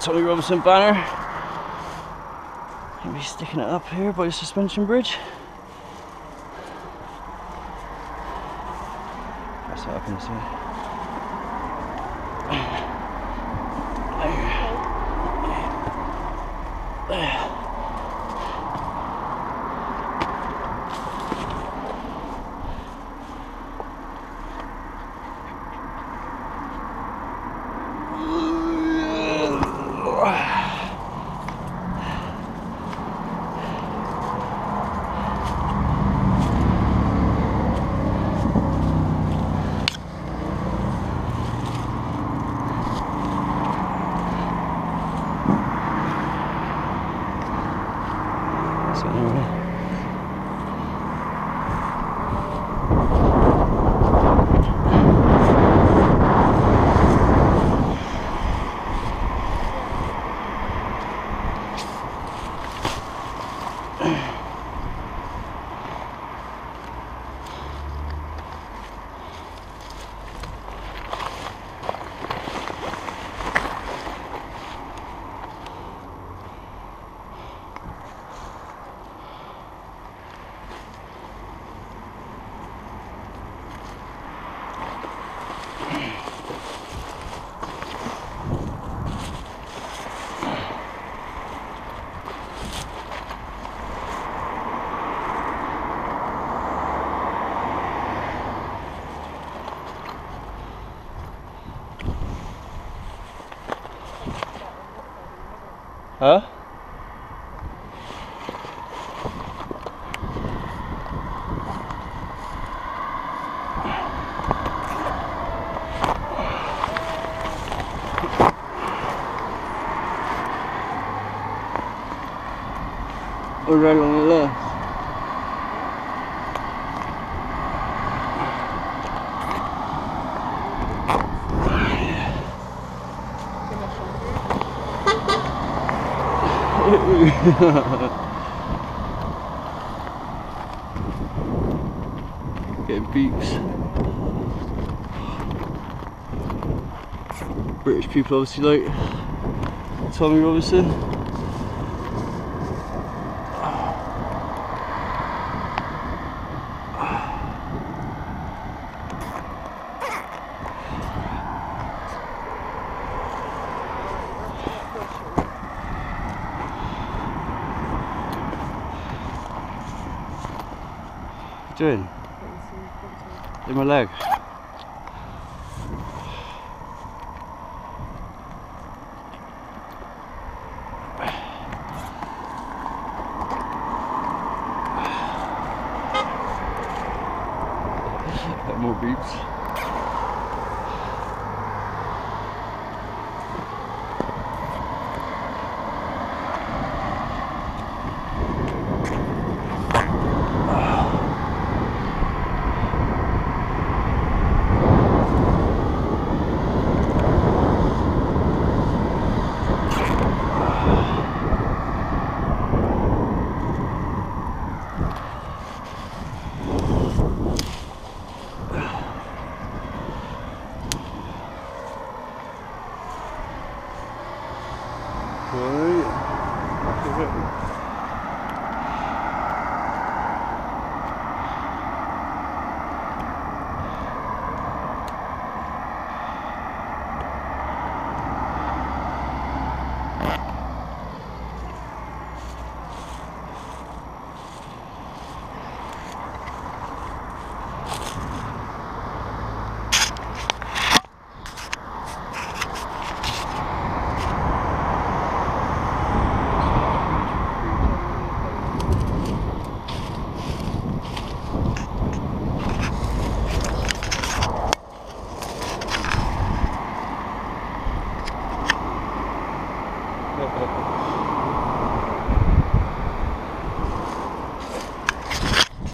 Tommy Robinson banner. Maybe sticking it up here by the suspension bridge. That's what I can see. So anyway. Huh? 了 Getting beeps. British people obviously like Tommy Robinson. What you doing? In my leg. More beeps. 可以，就是。